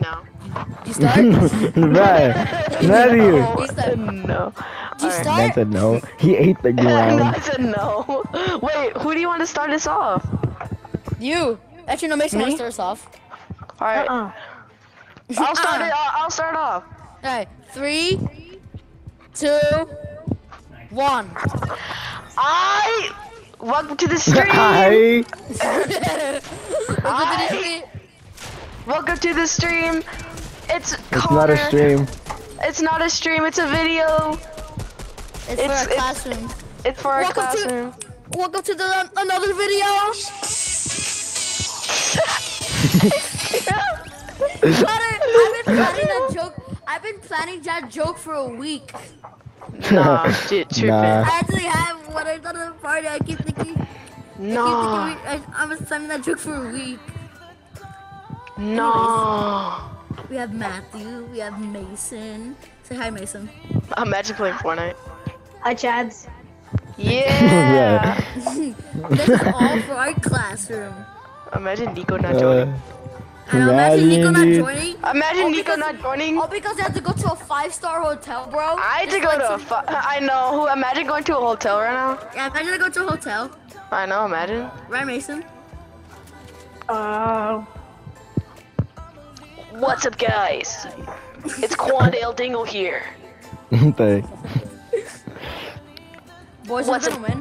No. You start? Right. Matthew. You start. No. You Alright. start? That said no. He ate the no, ground. I said no. Wait, who do you want to start us off? You. Actually, no, Mason Me? wants to start us off. Alright. Uh-uh. I'll start uh-uh. it. I'll, I'll start off. Alright, three, two, one. I welcome to the stream. Hi. Welcome to the street. Welcome to the stream. It's It's Connor. not a stream. It's not a stream. It's a video. It's, It's- for our it's- classroom. It's for our Welcome to- classroom. Welcome to the um, another video. Connor, I've been planning that joke. I've been planning that joke for a week. Nah, shit, tripping. Nah. I actually have when I go to the party. I keep thinking. I No, keep thinking we, I, I was planning that joke for a week. No. We have Matthew. We have Mason. Say hi, Mason. Imagine playing Fortnite. Hi, Chads. Yeah. This is all for our classroom. Imagine Nico not joining. Uh, And imagine Nico not joining. Imagine all Nico because- not joining. All because they have to go to a five-star hotel, bro. I had to go like to a some- fu- I know. Who? Imagine going to a hotel right now. Yeah, imagine I go to a hotel. I know. Imagine. Right, Mason? Uh, What's up, guys? It's Quandale Dingle here. Thanks. Boys What's and up? gentlemen.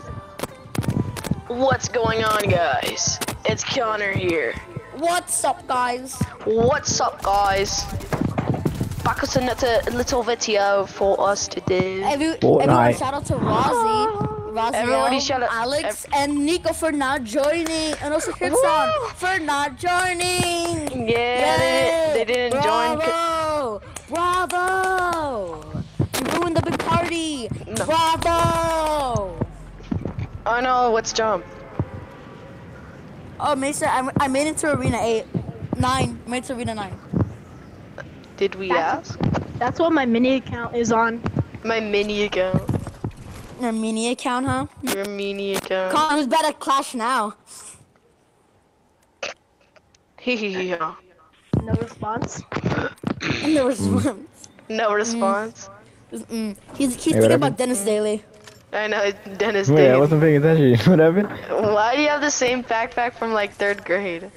What's going on, guys? It's Connor here. What's up, guys? What's up, guys? Back with another little video for us to do. Every, Fortnite. everyone shout out to Rozzy. Raziel, Everybody shout out- Alex, and Nico for not joining. And also Kirkson for not joining. Yeah, they, they didn't join. Bravo! Bravo! You ruined the big party! No. Bravo! Oh no, what's jump? Oh, Mason, I, I made it to Arena 8. 9. I made it to Arena 9. Did we That's- ask? that's what my mini account is on. My mini account. Your mini account, huh? Your mini account. Con, who's better at Clash now? Yeah. No response. no response. No response. Mm. He's, he's Hey, thinking about? Dennis Daly. I know, Dennis Wait, I wasn't paying attention. What happened? Why do you have the same backpack from like third grade?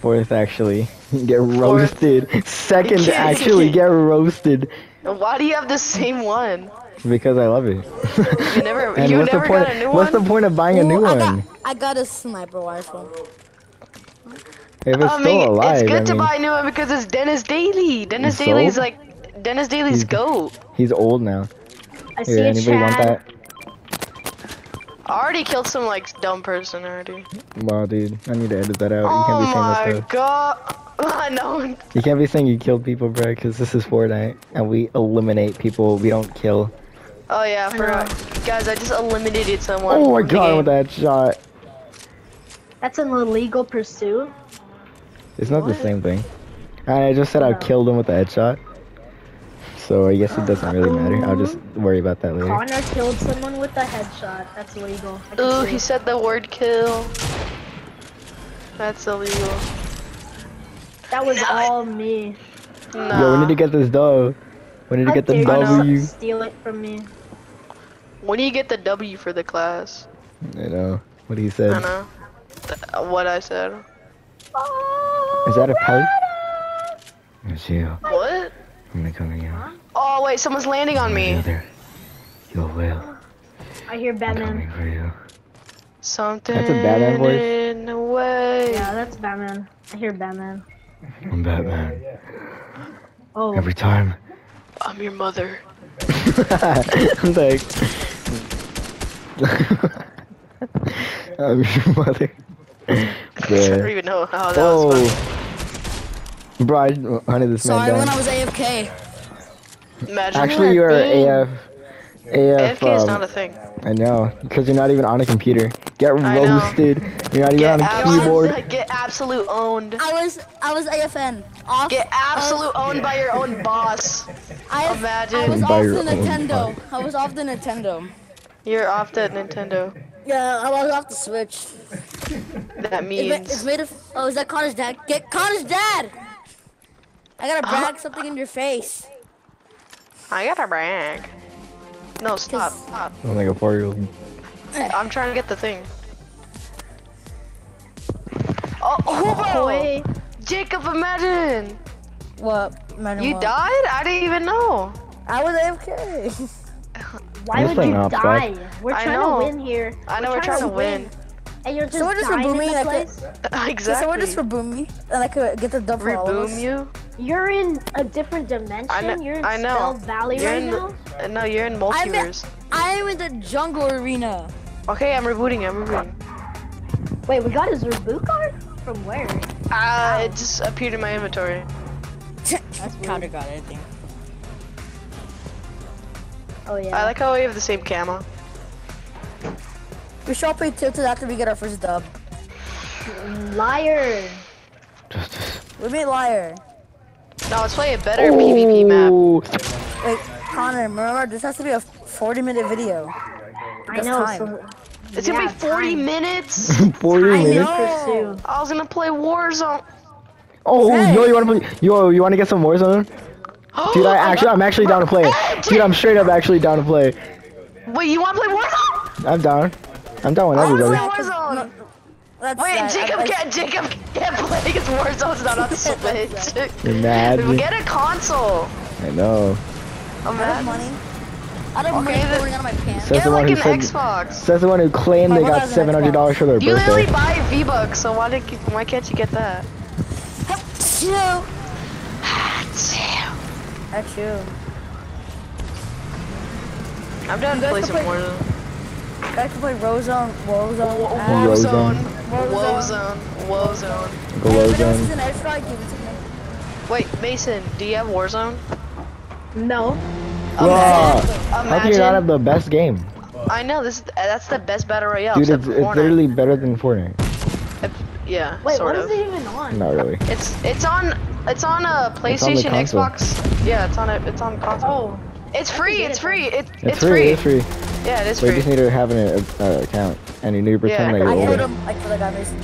Fourth, actually. Get roasted. Second, actually, get roasted. Why do you have the same one? Because I love it. You never, And you what's the never point? got a new what's one. What's the point of buying a new I one? got, I got a sniper rifle. If it's I still mean, alive, it's good I to mean, buy a new one because it's Dennis Daly. Dennis He's Daly's sold? like, Dennis Daly's He's- goat. he's old now. I see Here, a anybody want that? I already killed some like dumb person already. Wow, dude, I need to edit that out. You Oh can't be oh saying my that stuff. god. I know. You can't be saying you killed people, bro, because this is Fortnite, and we eliminate people. We don't kill. Oh yeah, I forgot. Guys, I just eliminated someone. Oh my god, with that shot. That's an illegal pursuit. It's not the same thing. I just said I killed him with a headshot. So I guess it doesn't really matter. I'll just worry about that later. Connor killed someone with a headshot. That's illegal. I can Ooh, see he said the word kill. That's illegal. that was No. all me. Nah. Yo, we need to get this dove. We need to How get the dare you W. Steal it from me. When do you get the W for the class? You know what he I said. know. Th- what I said. Is that a pipe? It's you. What? I'm gonna come in you. Oh wait, someone's landing on me. There. You will. I hear I'm Batman. coming for you. Something That's a Batman voice? in the way. Yeah, that's Batman. I hear Batman. I'm Batman. Oh, Every time. I'm your mother. I'm like. I'm your mother. I don't even know how that was Oh. funny. Bro, I hunted this man Sorry down. when I was AFK. Imagine Actually, you're thing. AF. AF. AFK is um, not a thing. I know, because you're not even on a computer. Get I know. roasted. You're not even on a abs- keyboard. get absolute owned. I was I was AFN. Off. Get absolute owned by your own boss. I, I imagine. was By off the Nintendo. I was off the Nintendo. You're off the Nintendo. Yeah, I was off the Switch. That It's, ma- it's made of. Oh, is that Connor's dad? Get Connor's dad. I gotta uh-huh. brag something in your face. I gotta brag. No, stop, stop. I'm like a four-year-old. Eh. I'm trying to get the thing. Oh, oh, oh Boy, Jacob, imagine! What? Imagine You what? died? I didn't even know. I was AFK. why I'm would you off, die? guys. We're trying to win here. I know we're trying to win. And you're just Someone just dying reboot in me like place. Can exactly. someone just reboot me and I could get the dub for all? Reboom you? You're in a different dimension. I know. You're in I know. Spell Valley You're right in now. The, uh, no, you're in I'm multiverse. I'm in the jungle arena. Okay, I'm rebooting. I'm rebooting. Wait, we got his reboot card? From where? Uh, it just appeared in my inventory. That's Counter got it, I think. Oh yeah. I like how we have the same camo. We should all play tilted after we get our first dub. Liar. We made liar. No, let's play a better PvP map. Wait, Connor, remember this has to be a 40 minute video. I Because know. time. So, It's gonna be 40 time. minutes. 40 I minutes. know. I was gonna play Warzone. Oh, Hey. yo, you wanna play? Yo, you wanna get some Warzone? Dude, I actually, I'm actually down to play. Dude, I'm straight up actually down to play. Wait, you wanna play Warzone? I'm down. I'm down whenever, Honestly, brother. Warzone. No, That's Wait, sad. Jacob I- I- can't. Jacob can't play because Warzone's not on Switch. Imagine. Get a console. I know. I don't have money. I don't have Okay, money then- pouring out of my pants. Says Get the one like who an said. Xbox. Says the one who claimed they got seven hundred dollars for their You literally birthday. buy V Bucks, so why did why can't you get that? Chill. That's you. I'm down to play some play- Warzone. I can play Rozone, Warzone. Warzone. Warzone. Warzone. Warzone. Glow If anyone sees zone. an airstrike, give it to me. Wait, Mason, do you have Warzone? No. Bro, how can you not have the best game? I know this. That's the best battle royale. Dude, it's, it's literally better than Fortnite. If- yeah, Wait, sort what of. is it even on? Not really. It's it's on it's on a It's on PlayStation. Xbox. Yeah, it's on a it's on console. Oh. It's free. It's free. It, It's, free, It's free. Yeah, it is But you just need to have an uh, account, and you need to pretend Yeah, like I you're killed older. him. I killed that guy, Mason.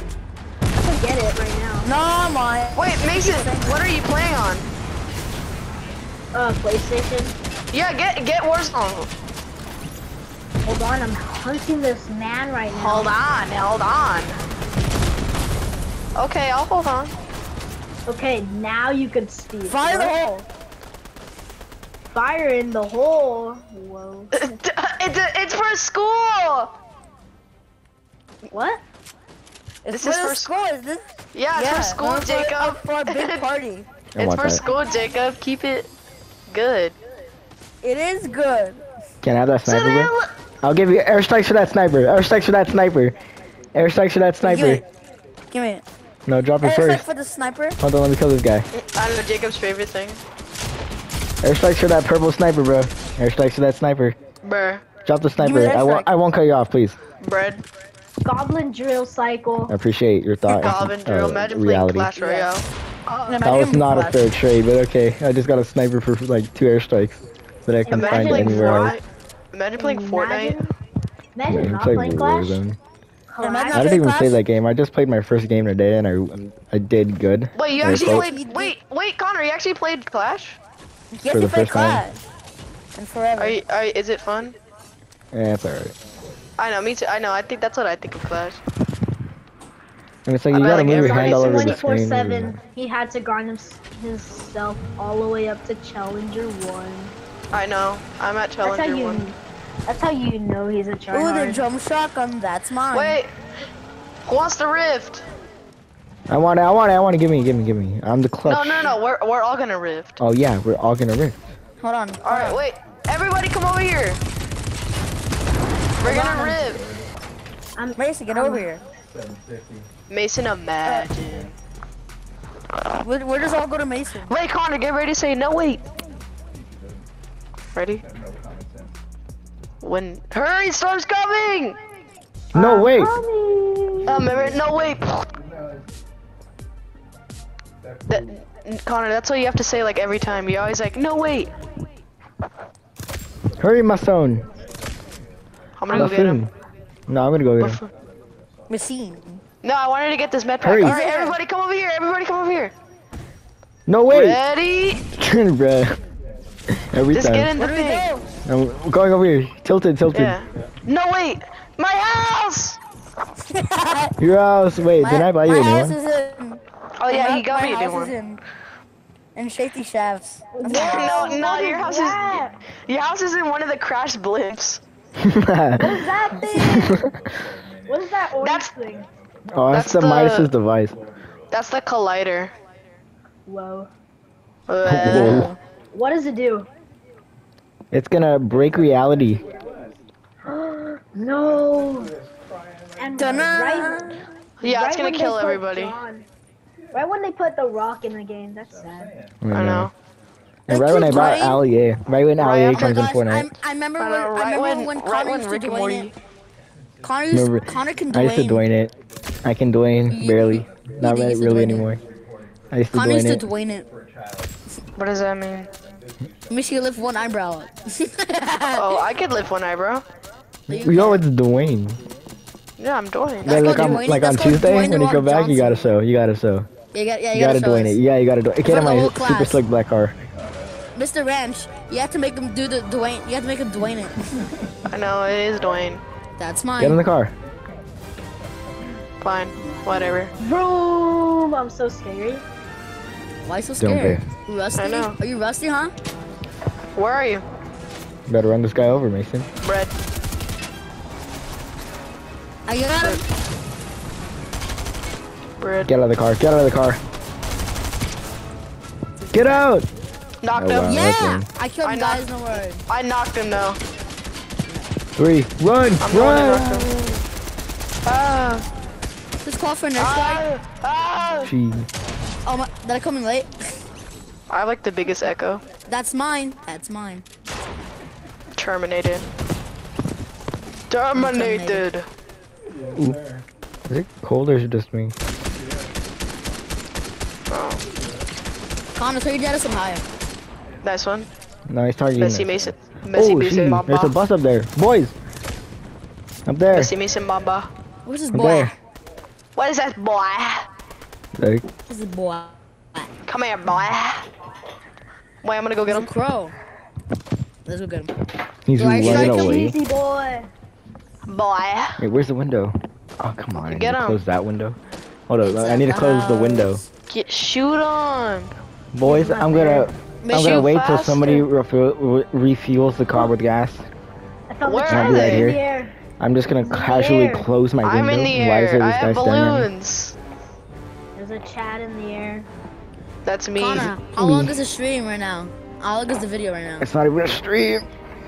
I can get it right now. No, I'm lying. Wait, Mason, what are you playing on? Uh, PlayStation. Yeah, get get Warzone. Hold on, I'm hunting this man right now. Hold on, hold on. Okay, I'll hold on. Okay, now you can speak. Fire the hole. Fire in the hole. Whoa. It's it's for school. What? It's This for is the for school. Is this? Yeah, it's yeah, for school, no, for- Jacob. For a big party. It's for that. school, Jacob. Keep it good. It is good. Can I have that sniper? then, bro? I'll give you airstrikes for that sniper. Airstrikes for that sniper. Airstrikes for that sniper. Give sniper. me. Give me. No, drop it Airstrike first. for the sniper. Hold on, let me kill this guy. I don't know Jacob's favorite thing. Airstrikes for that purple sniper, bro. Airstrikes for that sniper. Brr, Drop the sniper. I won't. I won't cut you off, please. bread, Goblin drill cycle. I appreciate your thought. Goblin drill. uh, Imagine reality. playing Clash Royale. That was not a fair trade, but okay. I just got a sniper for like two airstrikes that I can Imagine find playing anywhere else. Imagine playing Fortnite. Imagine, Yeah, imagine not playing Clash. Warzone. Imagine I didn't play even play that game. I just played my first game today, and I I did good. Wait, you actually played? Wait, wait, Connor, you actually played Clash? Yes, for you the play first time. Clash. And forever. Are you, are you, is it fun? Yeah, it's alright. I know, me too. I know. I think that's what I think of Clash. And it's like I you gotta like move your every- hand all over the Twenty-four screen. seven. He had to grind him, himself all the way up to Challenger one. I know. I'm at That's how Challenger you. one. That's how you know he's a Ooh, the tryhard. drum shotgun. That's mine. Wait, who wants the rift? I want it. I want it. I want it. Give me. Give me. Give me. I'm the clutch. No, no, no. We're we're all gonna rift. Oh yeah, we're all gonna rift. Hold on. All right, wait. Everybody, come over here. We're gonna rift. I'm, Mason, get over here. Mason, imagine. Where, where does all go to Mason? Wait, Connor, get ready to say no. Wait. Ready? When hurry, storm's coming. No wait. Um, no wait. That, Connor, that's what you have to say like every time. You're always like, no wait. Hurry, my son. I'm gonna go get him. No, I'm gonna go get him. Machine. No, I wanted to get this med pack. Hurry. All right, everybody, come over here. Everybody, come over here. No way, Ready? bruh. Every Just get in the Where do we thing. Go? I'm going over here. Tilted, tilted. Yeah. No wait. My house. Your house. Wait, My, did I buy you a new one? in. Oh yeah, he got me a new one. In, in Shifty Shafts. No, no, what your house that? is your house is in one of the crash blimps. What is that thing? what is that orange That's- thing? oh, that's, That's the, the- Midas's device. That's the collider. Whoa. Uh, What does it do? It's gonna break reality. No. And Dun-dun. right, yeah, right it's gonna kill everybody. John- right when they put the rock in the game, that's sad. I I know. And right when I keep bought doing- Ali A, right when Ali A after comes in Gosh, Fortnite. I'm, I remember I uh, when, know, I right remember when, when right Connor when used to and Dwayne Morty. it. Connor used, Remember, Connor can I used to Dwayne. Dwayne it. I can Dwayne You- barely. Not you really, really anymore. I used to Connor Dwayne used to it. Dwayne it. What does that mean? Let me see you lift one eyebrow up. Oh, I could lift one eyebrow. You Yo, can. it's Dwayne. Yeah, I'm doing. Yeah, like called on, Dwayne- like on that's called Tuesday Dwayne when you Rock come back, you gotta Johnson. show. You gotta show. You got, yeah, You you gotta show Dwayne us. it. Yeah, you gotta do it. Get in my whole super slick black car. Mr. Ranch, you have to make him do the Dwayne. You have to make him Dwayne it. I know it is Dwayne. That's mine. Get in the car. Fine, whatever. Boom! I'm so scary. Why so Don't scared? You rusty? I know. Are you rusty, huh? Where are you, Better run this guy over, Mason. Bread? I got him. Bread. Get out of the car. Get out of the car. Get out! Knocked Oh, him. wow. Yeah, okay. I killed I him, knocked- guys. No worry. I knocked him though. Three. Run! I'm the one that Run! Ah, Just call for a nurse strike. ah, ah. Gee. Oh my, did I come late? I like the biggest echo. That's mine. That's mine. Terminated. Terminated. Is it cold or is it just me? Oh. Connor, throw your data some higher. Nice one. No, he's targeting Messy us. Mason. Messy Oh, Mason gee. Bamba. There's a bus up there. Boys! Up there. Messy Mason Bamba. Where's this Up boy? there. What is that, boy? Like, Where's this boy? Come here, boy. Wait, I'm gonna go get There's a him. crow. Let's go get him. he's Do I strike running him? away. Easy boy. Boy. Wait, where's the window? Oh, come on. I need Get to him. close that window. Hold up. I need to the close the window. Uh, get shoot on. Boys, I'm gonna. I'm gonna wait till somebody refu- re- refuels the car with gas. I found Where the are chest they? in Here. the air. I'm just gonna In the casually close my window. I'm in the Why is air. there I this guy have standing balloons. There's a chat in the air. That's me. Connor, how long is the stream right now? How long is the video right now? It's not even a stream.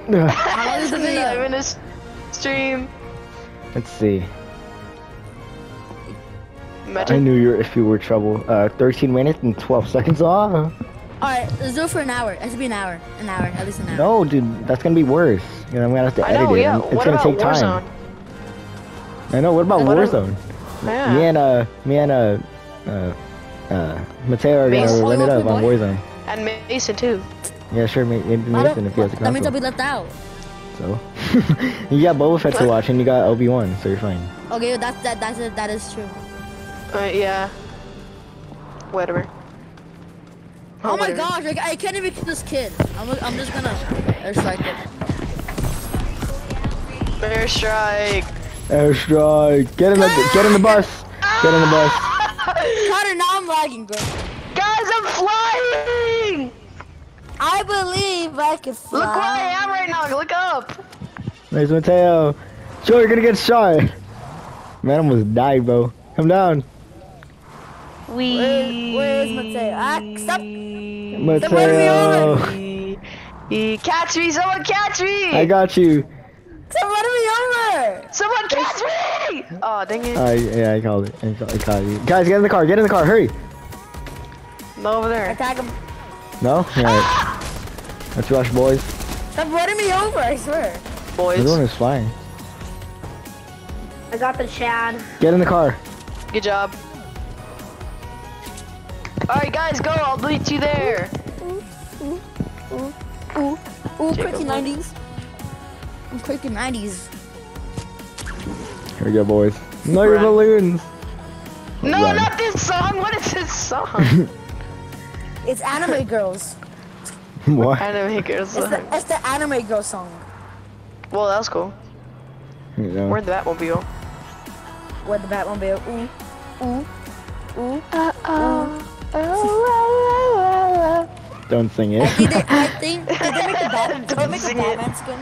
How long is the Not video? even a s- stream. Let's see. I knew you were, if you were trouble. Uh, 13 minutes and 12 seconds off. Alright, let's do it for an hour. It should be an hour. An hour, at least an hour. No, dude, that's gonna be worse. You know, I'm gonna have to I edit know, it. yeah. It's what gonna about take time. I know. What about What Warzone? Yeah. Me and uh, me and uh, uh, uh, Mateo are gonna Mason. run it Oh, up on boy. Warzone. And Mason too. Yeah, sure. Maybe I Mason don't- if he has a that means I'll be left out. So, you got Boba Fett to watch and you got Obi Wan, so you're fine. Okay, that's, that that's it. That is true. Uh, yeah. Whatever. Oh, my gosh, like, I can't even kill this kid. I'm, I'm just gonna airstrike it. Airstrike. Airstrike! Get in the get in the bus. Get in the bus. Connor, now I'm lagging, bro. Guys, I'm flying! I believe I can fly. Look where I am right now. Look up. There's Mateo. Joe, you're gonna get shot. Man, I almost died, bro. Come down. We. Where- where's Mateo? Ah, stop. Mateo. Catch me! Someone catch me! I got you. Someone run me over. Someone catch me! Oh, dang it. I yeah, I called it. I called, I called you. Guys, get in the car. Get in the car. Hurry. No, over there. Attack him. No? Alright. Let's rush, boys. Stop running me over, I swear. Boys. Everyone is flying. I got the Chad. Get in the car. Good job. Alright, guys, go. I'll meet you there. Ooh, ooh, ooh, Jacob. quirky 90s. I'm quirky 90s. Here we go, boys. No, your balloons. No, Run. not this song. What is this song? It's anime girls. what? Anime girls. It's the, it's the anime girl song. Well, that was cool. You know. Where'd the Batmobile? Where the Batmobile. Ooh, ooh, ooh. Don't sing it. I think they, I think did they make the Batman? Did they Don't make the sing it. Batman skin?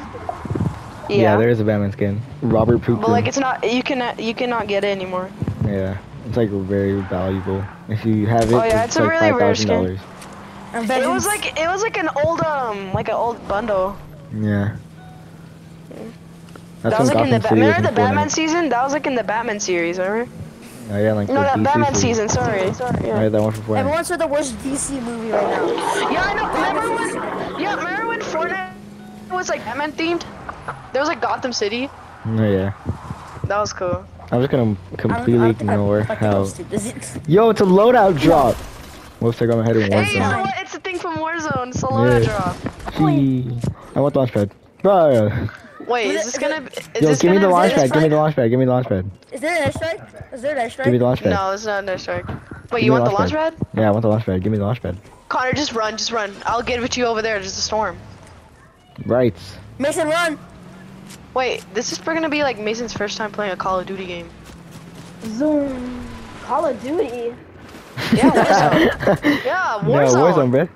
Yeah. there is a Batman skin. Robert Pooper. But like, it's not. You cannot. You cannot get it anymore. yeah, it's like very valuable. If you have it, Oh, yeah, it's, it's a like really five rare skin. dollars. It was like. It was like an old um, like an old bundle. Yeah. That's that was when like in the. Gotham Ba- remember in the Batman season? That was like in the Batman series. Remember? Oh yeah, like No, that DC Batman series. season. Sorry. Sorry. Yeah. yeah, that one for Fortnite. Everyone said the worst DC movie right now. Yeah, I know. Remember when? Yeah, remember when Fortnite was like Batman themed? There was like Gotham City. Oh yeah. That was cool. I'm just gonna I don't- I completely don't ignore how. I'll stick this in. Yo, it's a loadout drop. Whoops, I got my head in Hey, you know what? It's a thing from Warzone. It's a loadout Yeah. drop. Gee. I want the launch pad. Bro. Wait, Is is this gonna? Is Yo, this give me gonna the launch be- pad. Give me the launch pad. Give me the launch pad. Is there an airstrike? Is there an airstrike? Give me the launch pad. No, it's not an airstrike. Wait, Give you want the launch pad? Yeah, I want the launch pad. Give me the launch pad. Connor, just run, just run. I'll get it to you over there. There's a storm. Right. Mason, run! Wait, this is gonna be like Mason's first time playing a Call of Duty game. Zoom. Call of Duty. Yeah, Warzone. yeah, No, Warzone. Warzone, bro.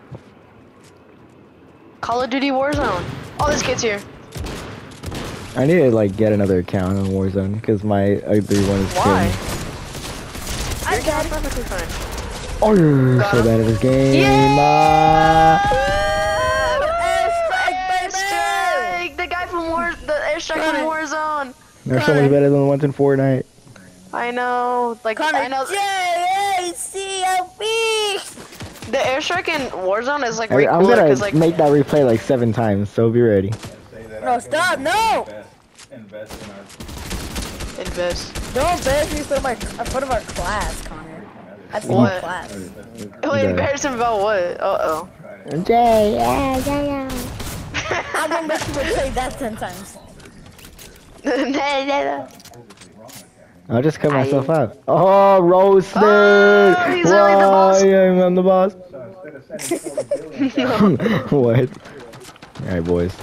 Call of Duty Warzone. Oh, this kid's here. I need to like get another account on Warzone because my other one is Why? killing. I got perfectly fine. Oh, Got so him. bad at this game. Yeah! ah. Airstrike! The guy from War, the airstrike from Connor. Warzone. They're so much better than the ones in Fortnite. I know, like Connor, I know. J-A-C-O-B! The airstrike in Warzone is like I, way I'm cooler gonna because like make that replay like seven times, so be ready. No, stop, no! Invest, invest in our invest. Don't embarrass me in front of, my, in front of our class, Connor. That's my What? class. Wait, Okay. embarrass him about what? Uh oh. Jay, yeah, yeah, yeah. I'm gonna make you say that ten times. I'll just cut myself out. Oh, roasted! Oh, he's really the boss. Why I'm the boss. So instead of sending Call of Duty, what? Alright, boys.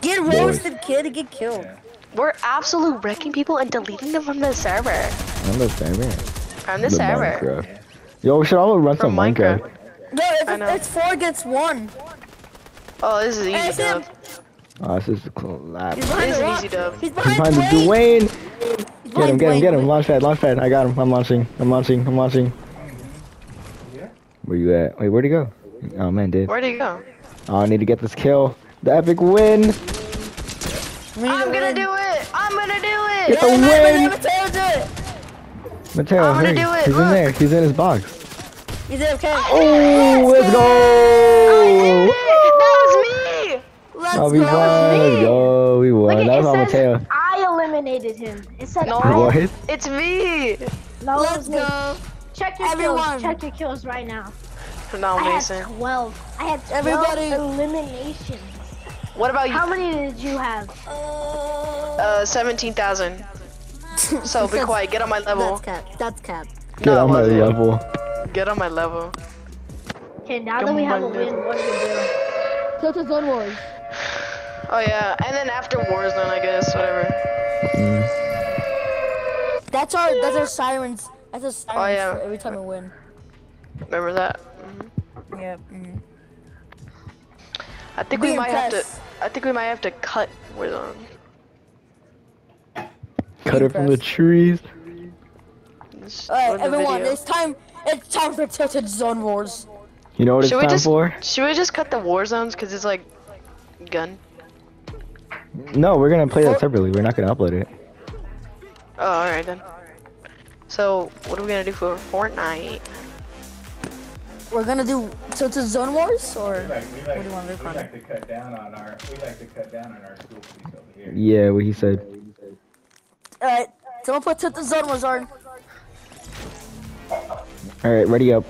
Get roasted, kid, and get killed. We're absolute wrecking people and deleting them from the server. I'm the server. From the, The server. Minecraft. Yo, we should all run From some Minecraft. Minecraft. No, it's, it's four against one. Oh, this is easy Sam, dub. Oh, this is a collab. He's behind This the is rock. easy dub. He's He's behind, behind Dwayne. Dwayne. He's Get him, get him, get him. Dwayne. Launch pad, launch pad. I got him. I'm launching. I'm launching. I'm launching. Where you at? Wait, where'd he go? Oh man, dude. Where'd he go? Oh, I need to get this kill. The epic win. I'm to gonna win. do it! I'm gonna do Get it! the Yeah, win. Mateo, do it. Mateo, I'm gonna hurry. do it, He's in there. He's in his box. He's okay. Oh, let's go. That was me! Let's Oh, we go. won. Let's go. We won. Look, That it was all says Mateo. I eliminated him. It said No. I. What? It's me! No, Let's was me. go. Check your Everyone. kills. Check your kills right now. No, I had Mason. 12. I had 12 Everybody- eliminations. What about you? How many did you have? Uh, 17,000. So be quiet, get on my level. That's cap. That's cap. Get No, on my wasn't. level. Get on my level. Okay, now that we have a win, what do we do? Tilted Zone Wars. Oh yeah, and then after Warzone, I guess, whatever. Mm. That's our that's our sirens. That's our sirens Oh, yeah. for every time we win. Remember that? Mhm. Yep. Mm. I think Be we might have to. I think we might have to cut Warzone. Cut it from the trees. Alright, everyone, video. it's time. It's time for Tilted Zone Wars. You know what it's Should we time just for? should we just cut the war zones because it's like gun? No, we're gonna play that separately. We're not gonna upload it. Oh, all right then. So what are we gonna do for Fortnite? We're gonna do so it's a Zone Wars, or we like, we what do you want to do, we like to cut down on our, we like to cut down on our school police over here. Yeah, what he said. Alright, someone put Tilted Zone Wars on. All right, ready up.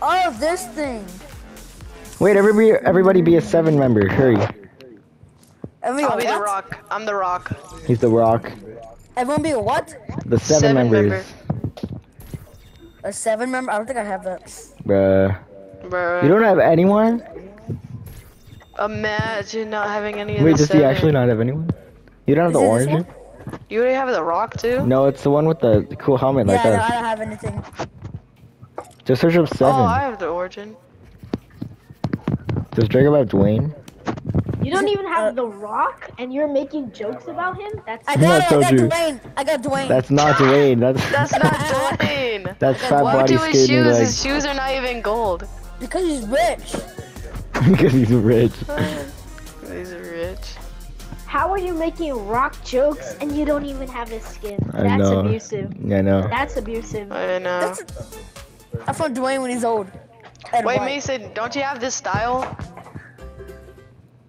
Oh, this thing. Wait, everybody, everybody, be a seven member. Hurry. Everyone, I'll be the? Rock. I'm the Rock. He's the Rock. Everyone be a what? The seven, Seven members. member. A seven member? I don't think I have that. Bruh. Bruh. You don't have anyone? Imagine not having any of Wait, the does he actually not have anyone? You don't have the Is it this orange? You already have the rock too? No, it's the one with the the cool helmet like yeah, no, that. I don't have anything. Just search up seven. Oh, I have the origin. Does Jacob have Dwayne? You don't even Uh, have The Rock, and you're making jokes about him? That's I Yeah, I got it. I got you. Dwayne. I got Dwayne. That's not Dwayne. That's That's not Dwayne. that's fat What body do his skinny shoes? leg His shoes are not even gold. because he's rich. because he's rich. He's rich. How are you making Rock jokes and you don't even have his skin? I That's know. abusive. Yeah, I know. That's abusive. I know. That's, I found Dwayne when he's old. And Wait, white. Mason, don't you have this style?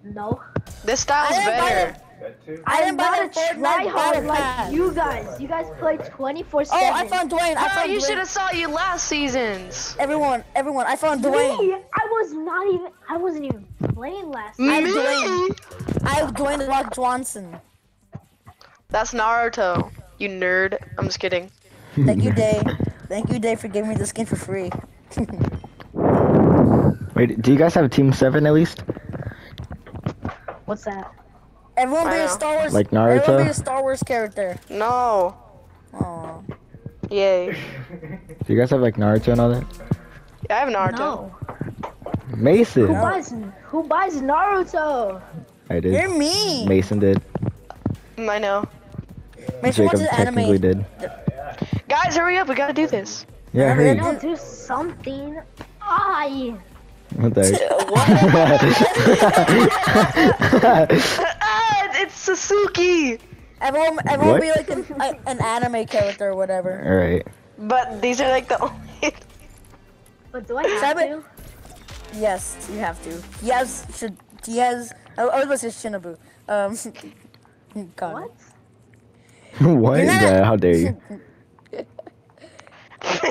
No. This style's I better. it. That too. I didn't buy I'm the not a Fortnite tryhard like you guys. You guys play 24 Oh, I found Dwayne. I Oh, found you should have saw you last seasons. Everyone, everyone, I found Dwayne. Me? I was not even. I wasn't even playing last I have Me? Dwayne. I have Dwayne the Rock Johnson. That's Naruto. You nerd. I'm just kidding. Thank you, Day. Thank you, Day, for giving me the skin for free. Wait, do you guys have Team Seven at least? What's that? Everyone be a. Star Wars. Like Naruto. Everyone be a Star Wars character. No. Aw. Yay. Do you guys have like Naruto and all that? Yeah, I have Naruto. No. Mason. Who buys? Who buys Naruto? I did. You're me. Mason did. I know. Mason Jacob watches technically anime. did. Guys, hurry up. We gotta do this. Yeah, Remember hurry. that No, do something. I. What the ah, it's Sasuke. Everyone, everyone What? be like an, a, an anime character or whatever. Alright. But these are like the only. But do I have Seven- to? Yes, you have to. He has should he has. I, I was about to say Shinobu. Um, God. What? what? You're not- Bruh, how dare you?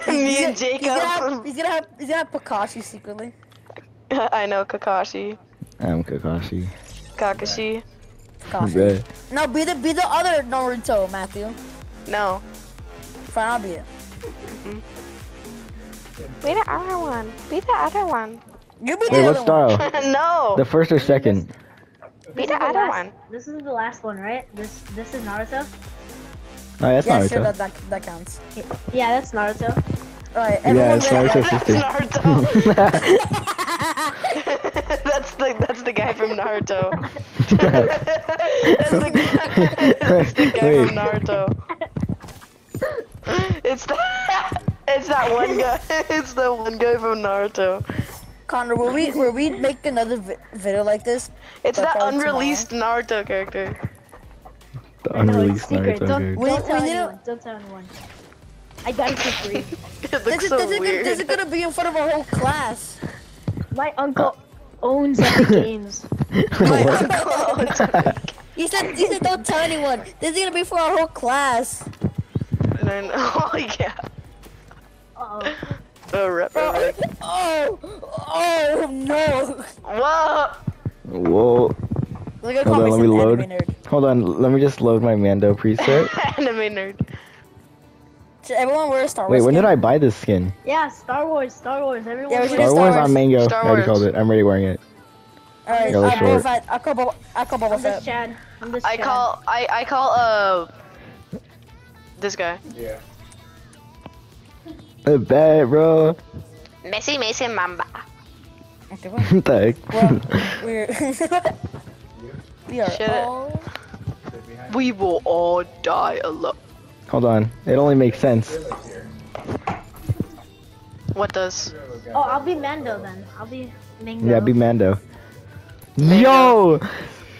Me and He's gonna have Jacob. he's gonna have he's gonna have Kakashi secretly. I know Kakashi. I'm Kakashi. Kakashi. Kakashi. Bruh. No, be the be the other Naruto, Matthew. No. Fine, I'll be it. Be the other one. Be the other one. You be the Wait, other what style? no. The first or second? Be the the other last- one. This is the last one, right? This this is Naruto. Oh, that's one. Yeah, Naruto. sure, that, that that counts. Yeah, that's Naruto. Alright, Yeah, everyone it's ready? Naruto's That's sister. Naruto. that's the that's the guy from Naruto. that's the guy, that's the guy Wait. from Naruto. It's that it's that one guy. It's the one guy from Naruto. Connor, will we will we make another vi- video like this? It's that probably unreleased Naruto character. The I know, it's unreleased secret. Naruto. Don't, dude. We- don't tell we need to- anyone. Don't tell anyone. I got it for free. It This looks is, so this, is, weird. this is gonna be in front of a whole class. My uncle owns Epic Games. He said, he said, don't tell anyone. This is gonna be for our whole class. No, no. Oh yeah. Uh-oh. Oh, rep, oh, rep, rep. Oh, oh no. Whoa. Whoa. Hold on, let me load. Nerd. Hold on, let me just load my Mando preset. Anime nerd. Should everyone wear a Star Wars Wait, when skin? did I buy this skin? Yeah, Star Wars, Star Wars. Everyone. Yeah, we should Star do Wars Wars. on Mango. Star I already Wars. called it. I'm already wearing it. Alright, I'll. Boba Fett. I'll call Boba, I'll call Boba I'm this Fett. Chad. I'm this I Chad. call I I call uh this guy. Yeah. Uh, bad, bro. Messi Messi Mamba. Okay, what the heck? well we're... we are Shit. all... Sit We will all die alone. Hold on. It only makes sense. What does? Oh, I'll be Mando then. I'll be Mango. Yeah, be Mando. Yo!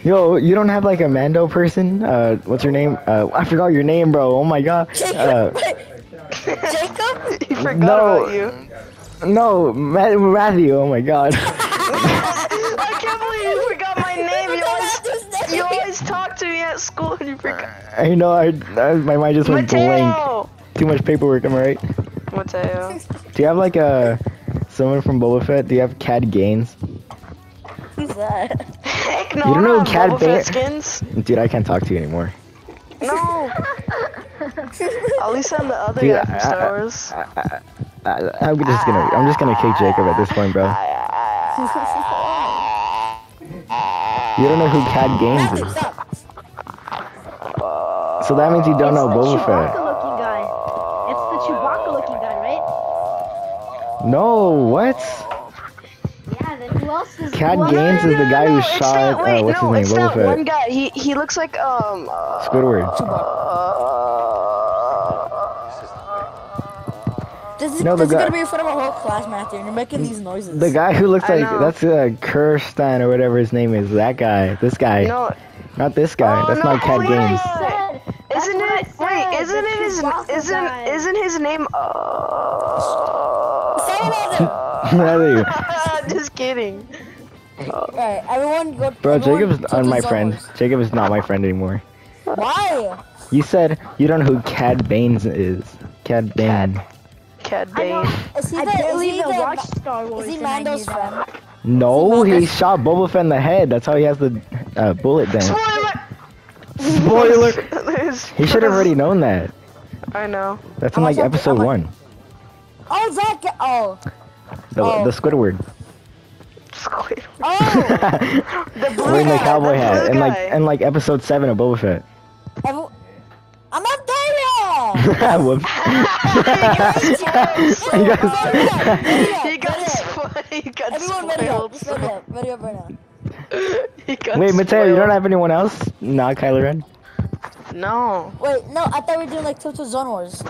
Yo, you don't have like a Mando person? Uh, what's your name? Uh, I forgot your name, bro. Oh my god. Uh, Jacob? He forgot No. about you. no, Ma- Matthew. Oh my god. I can't believe you forgot my name. You always, Matthew's you name. always talk to me at school and you forgot. I know. I, I my mind just went blank. Mateo. Too much paperwork. Am I right? Mateo. Do you have like a someone from Boba Fett? Do you have Cad Gaines? Who's that? Heck no. You don't know Cad Boba Fett skins. Dude, I can't talk to you anymore. No. At least I'm the other Dude, guy from I- Star I- Wars. I, I, I, I'm just gonna I'm just gonna kick Jacob at this point, bro. You don't know who Cad Games Matthew, is, stop. So that means you don't know it's Boba the Fett. Chewbacca looking guy. It's the Chewbacca looking guy, right? No, what? Yeah, then who else is Cad who else- Gaines is the guy who it's shot, That, uh, what's no, his name, that Boba one Fett. guy. He he looks like um. Uh, Squidward. This is, No, the this is gonna be in front of our whole class, Matthew, and you're making these noises. The guy who looks I like know. that's uh, Kirstein or whatever his name is. That guy. This guy. no, Not this guy. Oh, that's no, not Cad oh, isn't it? Wait, isn't it his? Chewbacca Isn't guy. isn't his name? Uh, Say it just kidding. Alright, everyone go. Bro, everyone Jacob's go on to my friend. Wars. Jacob is not my friend anymore. Why? You said you don't know who Cad Baines is. Cad Bane. Cad I know. Bane. Is he I the, is he even the, watched Star Wars. is he and I knew Mando's friend? No, Is he he shot Boba Fett in the head. That's how he has the uh, bullet down. Spoiler. Spoiler. He should have already known that. I know. That's in like like- episode I'm like- one. Oh, that guy. Oh. The, Oh. the Squidward. Squid. Oh. The blue Wearing the cowboy hat. blue And like and like episode seven of Boba Fett. Every- I'm not there yet. Whoops. He You got guys- He got spo- he got Everyone, video, spoiled. just video, video right now. He got Wait, Mateo, you don't have anyone else? Not Kylo Ren? No. Wait, no, I thought we were doing like Total Zone Wars.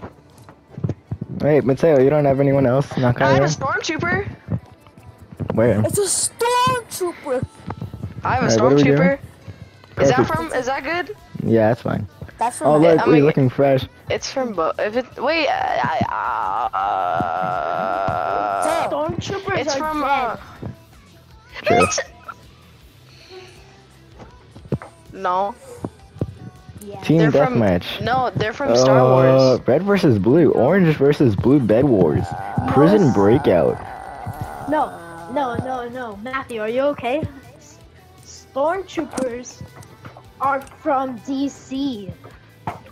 Wait, Mateo, you don't have anyone else? Not I Kylo have a stormtrooper. Where? It's a stormtrooper. I have a Alright, what are we doing? stormtrooper. Is that from? Is that good? Yeah, that's fine. That's from Oh, look, I'm we're gonna- looking fresh. It's from Bo. If it wait, I, I, uh, Stormtroopers it's are from. dead. Uh, True. No, yeah. Team they're from. Deathmatch. No, they're from Star Uh, Wars. Red versus Blue. Orange versus Blue Bed Wars. Prison Breakout. No, no, no, no. Matthew, are you okay? Stormtroopers are from DC.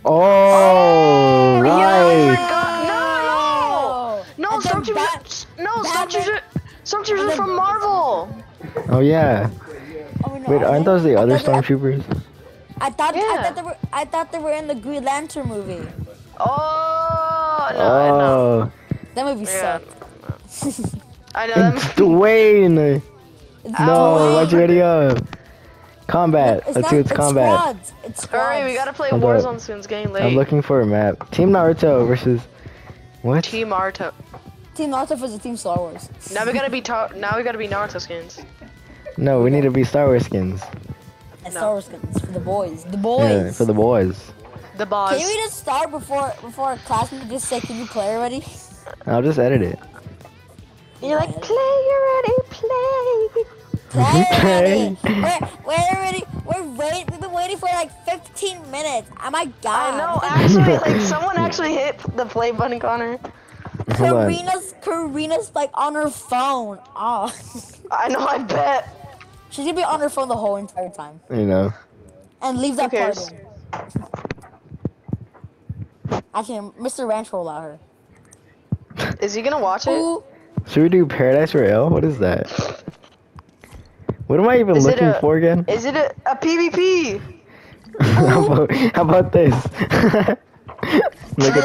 Oh, right. Oh. No, And then Stormtroopers. No, Stormtroopers. Stormtroopers are from Marvel. Oh, yeah. No, Wait, I aren't those the I other thought they- stormtroopers? I thought, I thought they were, I thought they were in the Green Lantern movie. Oh no, I know. Oh, That movie Yeah. sucked. I know them. it's Dwayne. It's No, Dwayne. why'd you ready up? Combat. It's Let's not- see it's combat. Squads. It's squads. Hurry, we gotta play Hold up. Warzone soon. It's getting late. I'm looking for a map. Team Naruto versus what? Team Naruto. Team Naruto versus Team Star Wars. Now we gotta be ta- now we gotta be Naruto skins. No, we need to be Star Wars skins. No. Star Wars skins for the boys. The boys. Yeah, for the boys. The boss. Can we just start before before our classmate just say, "Can you play already?" I'll just edit it. You're like play already, play. Play Okay. already. We're, we're already. We're wait. We've been waiting for like 15 minutes. Oh my god. I know. Actually, like someone actually hit the play button, Connor. Karina's Karina's like on her phone. Oh. I know. I bet. She's gonna be on her phone the whole entire time You know. and leave that Who part cares? in. Actually, Mr. Ranch will allow her. Is he gonna watch it? Should we do Paradise Royale? What is that? What am I even Is looking a- for again? Is it a, a PvP? how, about, how about this? Look at